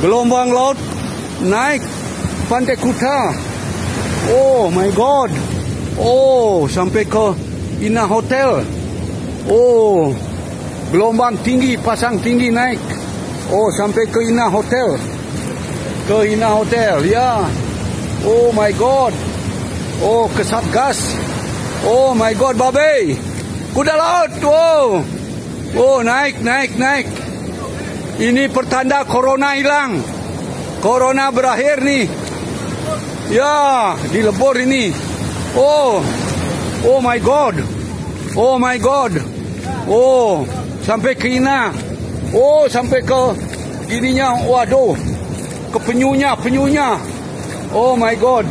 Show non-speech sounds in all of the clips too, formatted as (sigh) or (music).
gelombang laut naik Pantai Kuta. Oh my god. Oh, sampai ke Ina Hotel. Oh, gelombang tinggi, pasang tinggi naik. Oh, sampai ke Ina Hotel. Ke Ina Hotel, ya. Oh my god. Oh, ke Satgas. Oh my god, babe. Kuda laut, wow. Oh, naik, naik, naik. Ini pertanda corona hilang. Corona berakhir nih. Ya, di lebor ini. Oh, oh my God. Oh my God. Oh, sampai ke Ina. Oh, sampai ke ininya. Waduh, ke penyunya, penyunya. Oh my God.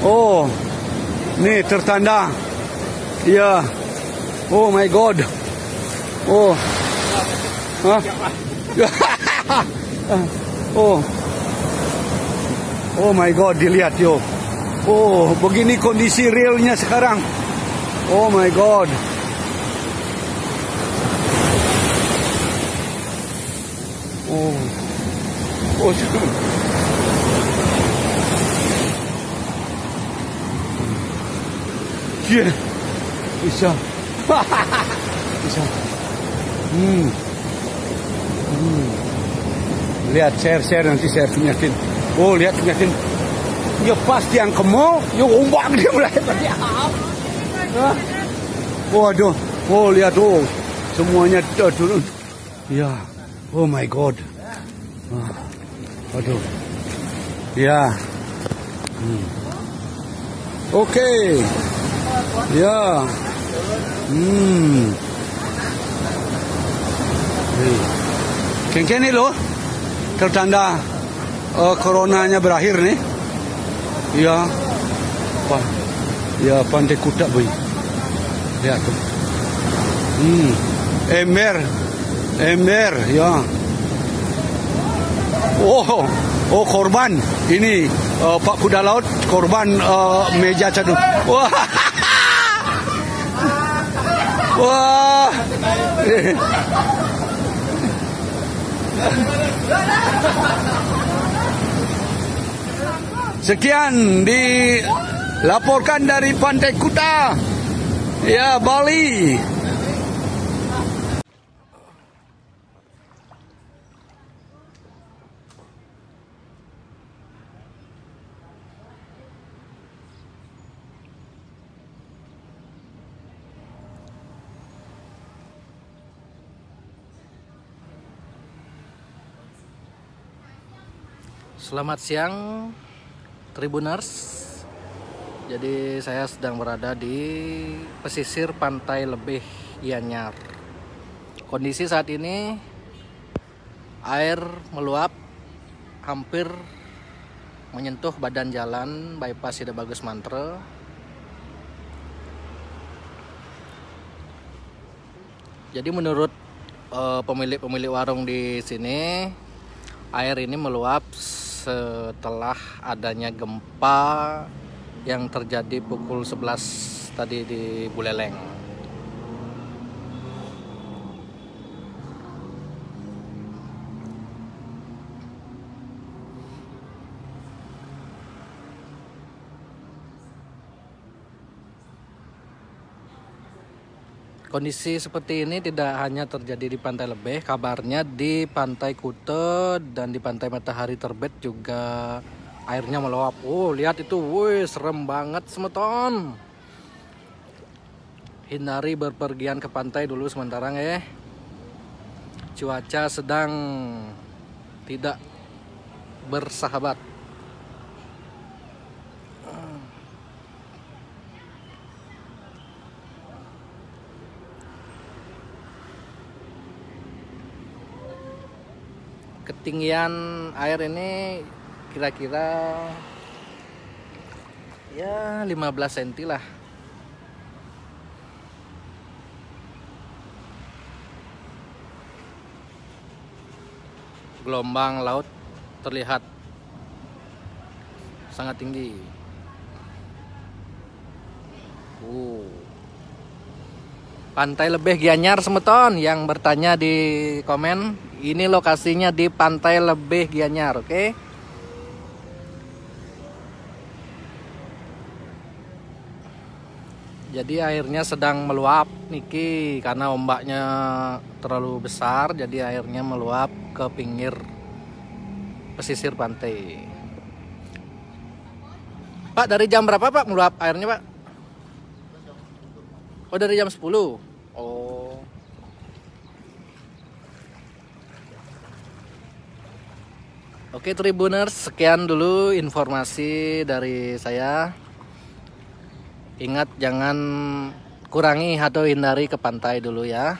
Oh, nih tertanda. Ya. Oh my God. Oh. Hah? (laughs) oh. Oh my god, dilihat yo. Oh, begini kondisi realnya sekarang. Oh my god. Oh. Oh. Yeah. Bisa. (laughs) Bisa. Hmm. Lihat share-share nanti saya tunjukin. Oh lihat lihatin. Ya pasti yang kemo, ya umbang dia mulai tadi? Waduh, oh lihat oh semuanya turun. Ya, oh my god. Ah, waduh, ya. Hmm. Oke, okay. ya. Hmm. Kengkene loh, tertanda uh, coronanya berakhir nih. Ya. Wah. Ya Pantai Kuta boy. Lihat tuh. Hmm. Ember. Ember ya. Oh, oh korban. Ini uh, Pak Kuda Laut korban uh, meja cadung. Wah. (laughs) Wah. Sekian dilaporkan dari Pantai Kuta. Ya, Bali. Selamat siang Tribuners. Jadi saya sedang berada di pesisir pantai Lebih Ianyar. Kondisi saat ini air meluap hampir menyentuh badan jalan bypass Ida Bagus Mantre. Jadi menurut eh, pemilik-pemilik uh, warung di sini air ini meluap setelah adanya gempa yang terjadi pukul 11 tadi di Buleleng. Kondisi seperti ini tidak hanya terjadi di Pantai Lebeh, kabarnya di Pantai Kute dan di Pantai Matahari Terbit juga airnya meluap. Oh, lihat itu, woi, serem banget semeton. Hindari berpergian ke pantai dulu sementara ya. Cuaca sedang tidak bersahabat. Ketinggian air ini kira-kira ya 15 cm lah. Gelombang laut terlihat sangat tinggi. Uh Pantai Lebih Gianyar Semeton yang bertanya di komen, ini lokasinya di Pantai Lebih Gianyar, oke? Okay? Jadi airnya sedang meluap Niki karena ombaknya terlalu besar jadi airnya meluap ke pinggir pesisir pantai. Pak dari jam berapa Pak meluap airnya Pak? Oh dari jam 10. Oh. Oke Tribuners, sekian dulu informasi dari saya. Ingat jangan kurangi atau hindari ke pantai dulu ya.